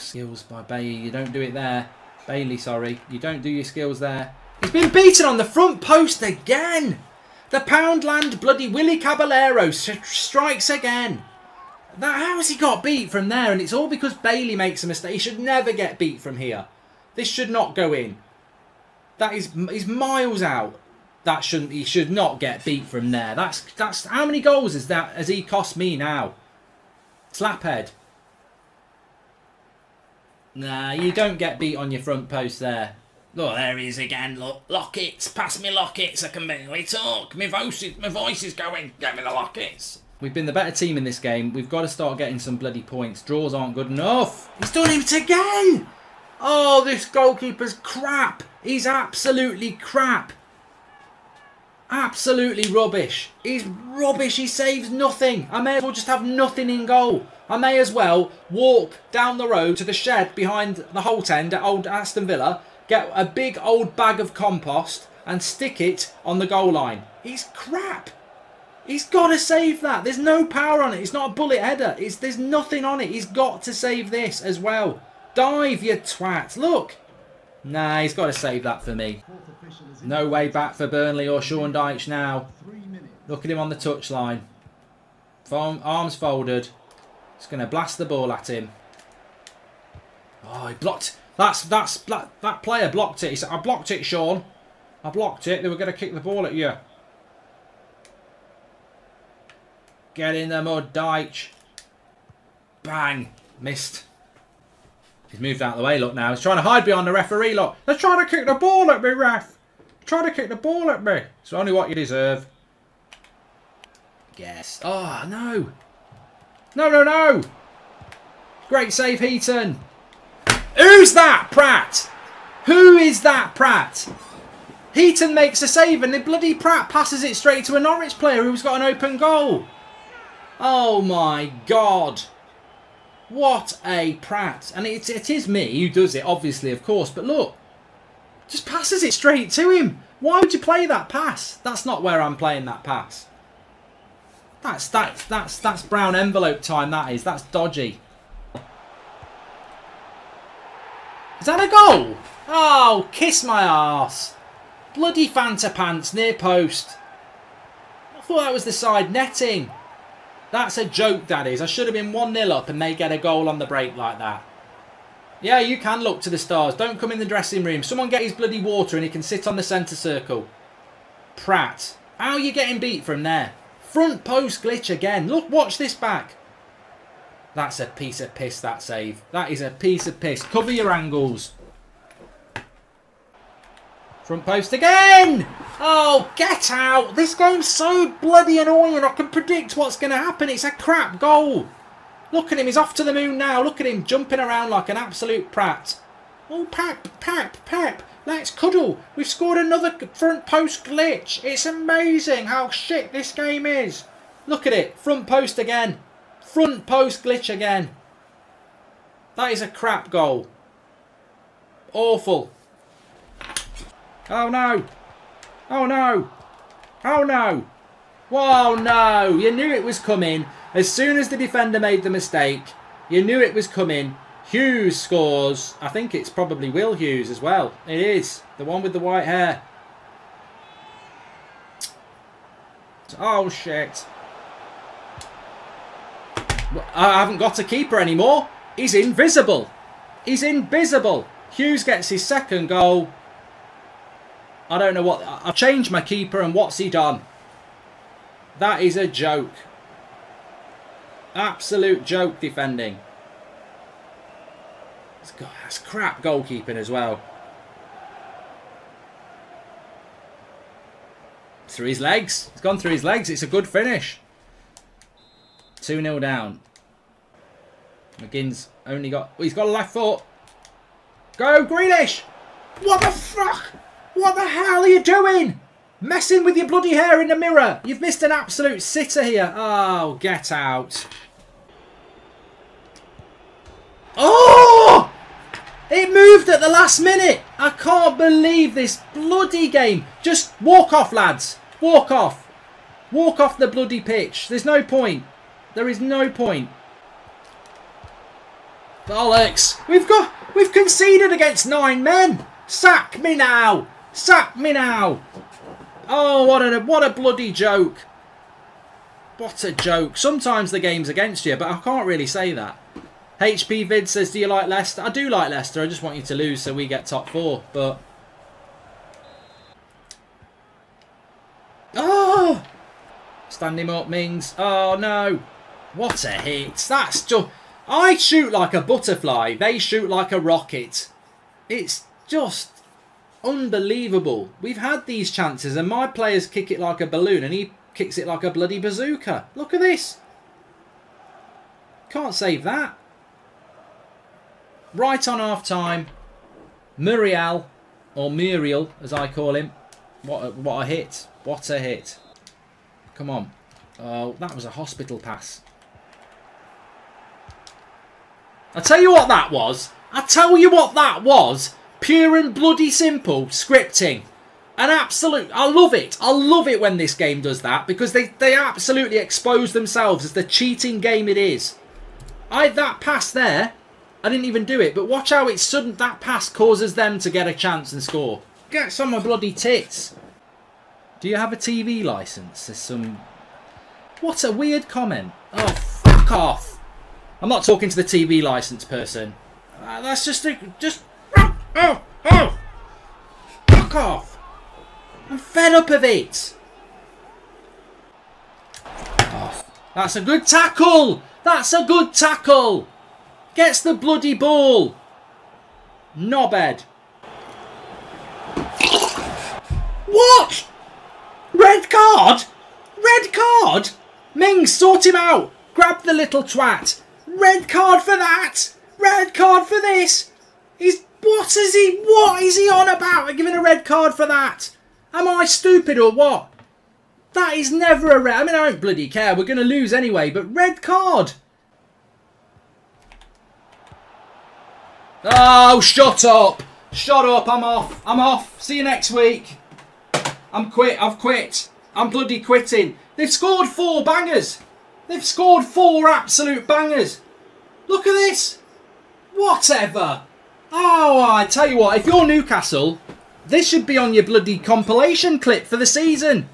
skills by Bailey. You don't do it there. Bailey, sorry. You don't do your skills there. He's been beaten on the front post again. The Poundland bloody Willy Caballero strikes again. That, how has he got beat from there? And it's all because Bailey makes a mistake. He should never get beat from here. This should not go in. That is he's miles out. That shouldn't he should not get beat from there. That's that's how many goals is that has he cost me now? Slaphead. Nah, you don't get beat on your front post there. Look, there he is again. Look, lockets. Pass me lockets. I can barely talk. My voice is, my voice is going. Get me the lockets. We've been the better team in this game. We've got to start getting some bloody points. Draws aren't good enough. He's done it again. Oh, this goalkeeper's crap. He's absolutely crap. Absolutely rubbish. He's rubbish. He saves nothing. I may as well just have nothing in goal. I may as well walk down the road to the shed behind the Holte End at old Aston Villa, get a big old bag of compost and stick it on the goal line. He's crap. He's got to save that. There's no power on it. It's not a bullet header. It's, there's nothing on it. He's got to save this as well. Dive, you twat. Look. Nah, he's got to save that for me. No way back for Burnley or Sean Dyche now. Look at him on the touchline. Arms folded. He's going to blast the ball at him. Oh, he blocked. That's that's that player blocked it. He said, "I blocked it, Sean. I blocked it. They were going to kick the ball at you." Get in the mud, Dyche. Bang. Missed. He's moved out of the way, look, now. He's trying to hide behind the referee, look. They're trying to kick the ball at me, ref. Trying to kick the ball at me. It's only what you deserve. Yes. Oh, no. No, no, no. Great save, Heaton. Who's that, Pratt? Who is that, Pratt? Heaton makes a save and the bloody Pratt passes it straight to a Norwich player who's got an open goal. Oh, my God. What a Pratt. And it, it is me who does it, obviously, of course. But look, just passes it straight to him. Why would you play that pass? That's not where I'm playing that pass. That's that's that's that's brown envelope time. That is. That's dodgy. Is that a goal? Oh, kiss my ass! Bloody Fanta pants near post. I thought that was the side netting. That's a joke, that is. I should have been 1-0 up and they get a goal on the break like that. Yeah, you can look to the stars. Don't come in the dressing room. Someone get his bloody water and he can sit on the centre circle. Pratt. How are you getting beat from there? Front post glitch again. Look, watch this back. That's a piece of piss, that save. That is a piece of piss. Cover your angles. Front post again! Oh, get out! This game's so bloody annoying. I can predict what's going to happen. It's a crap goal. Look at him. He's off to the moon now. Look at him jumping around like an absolute prat. Oh, Pep, Pep, Pep. Let's cuddle. We've scored another front post glitch. It's amazing how shit this game is. Look at it. Front post again. Front post glitch again. That is a crap goal. Awful. Oh no! Oh no! Oh no! Whoa no! You knew it was coming. As soon as the defender made the mistake, you knew it was coming. Hughes scores. I think it's probably Will Hughes as well. It is. The one with the white hair. Oh shit. I haven't got a keeper anymore. He's invisible. He's invisible. Hughes gets his second goal. I don't know what... I've changed my keeper and what's he done? That is a joke. Absolute joke defending. That's crap goalkeeping as well. Through his legs. It's gone through his legs. It's a good finish. 2-0 down. McGinn's only got... Oh, he's got a left foot. Go, Grealish! What the fuck? What the hell are you doing? Messing with your bloody hair in the mirror. You've missed an absolute sitter here. Oh, get out. Oh! It moved at the last minute. I can't believe this bloody game. Just walk off, lads. Walk off. Walk off the bloody pitch. There's no point. There is no point. Bollocks! We've got we've conceded against nine men. Sack me now! Sack me now! Oh, what a what a bloody joke! What a joke! Sometimes the game's against you, but I can't really say that. HP Vid says, "Do you like Leicester?" I do like Leicester. I just want you to lose so we get top four. But oh, stand him up, Mings. Oh no! What a hit! That's just. I shoot like a butterfly. They shoot like a rocket. It's just unbelievable. We've had these chances and my players kick it like a balloon and he kicks it like a bloody bazooka. Look at this. Can't save that. Right on half time. Muriel, or Muriel as I call him. What a, what a hit. What a hit. Come on. Oh, that was a hospital pass. I tell you what that was. I tell you what that was. Pure and bloody simple scripting. An absolute... I love it. I love it when this game does that because they, they absolutely expose themselves as the cheating game it is. I That pass there, I didn't even do it, but watch how it's sudden that pass causes them to get a chance and score. Get some of bloody tits. Do you have a TV licence? There's some... What a weird comment. Oh, fuck off. I'm not talking to the TV license person. Uh, that's just a, just oh oh oh fuck off. I'm fed up of it. Oh, that's a good tackle. That's a good tackle. Gets the bloody ball. Knobhead. What? Red card? Red card? Ming, sort him out. Grab the little twat. Red card for that! Red card for this! He's what is he what is he on about? Giving a red card for that? Am I stupid or what? That is never a red. I mean, I don't bloody care. We're going to lose anyway, but red card. Oh, shut up. Shut up. I'm off. I'm off. See you next week. I'm quit. I've quit. I'm bloody quitting. They've scored four bangers. They've scored four absolute bangers. Look at this. Whatever. Oh, I tell you what, if you're Newcastle, this should be on your bloody compilation clip for the season.